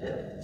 Yeah.